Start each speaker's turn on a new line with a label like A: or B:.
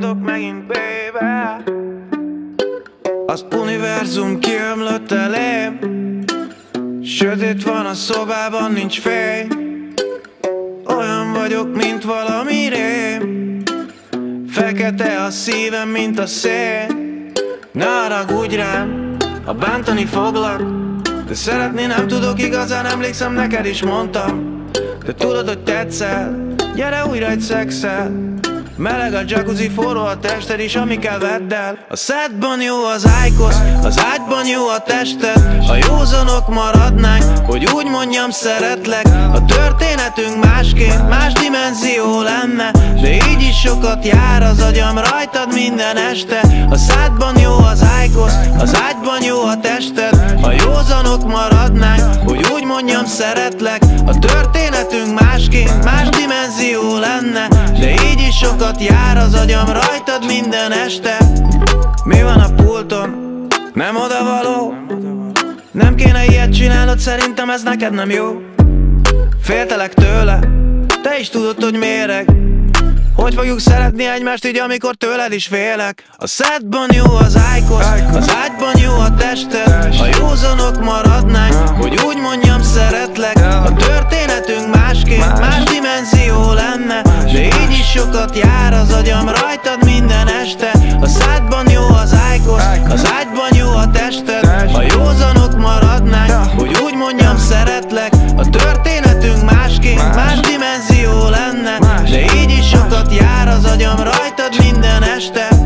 A: vagyok megint, baby. Az univerzum kiömlött elém. Sötét van a szobában, nincs fény. Olyan vagyok, mint valami rém. Fekete a szívem, mint a szél Ne haragudj rám, ha bántani foglak. De szeretni nem tudok, igazán emlékszem, neked is mondtam. De tudod, hogy tetszel, gyere újra egy szexel Meleg a jacuzzi, forró a tested is, ami kell vedd el. A szedban jó az ájkosz, az ágyban jó a tested. Ha józanok maradnánk, hogy úgy mondjam szeretlek. A történetünk másként, más dimenzió lenne. De így is sokat jár az agyam rajtad minden este. A szádban jó az ájkosz, az ágyban jó a tested. Ha józanok maradnánk, mondjam szeretlek. A történetünk másként, más dimenzió lenne. De így is sokat jár az agyam rajtad minden este. Mi van a pulton? Nem odavaló? Nem kéne ilyet csinálnod, szerintem ez neked nem jó. Féltelek tőle, te is tudod, hogy méreg. Hogy fogjuk szeretni egymást így, amikor tőled is félek? A szedban jó az ájkos, az ágyban jó a tested. Ha józanok maradnánk, agyam rajtad minden este. A szádban jó az ájkos, az ágyban jó a tested. Ha józanok maradnánk, hogy úgy mondjam szeretlek. A történetünk másként, más. dimenzió lenne. De így is sokat jár az agyam rajtad minden este